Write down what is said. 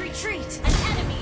Retreat! An enemy